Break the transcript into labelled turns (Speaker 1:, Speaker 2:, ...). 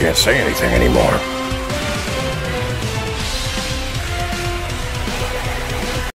Speaker 1: Can't say anything anymore.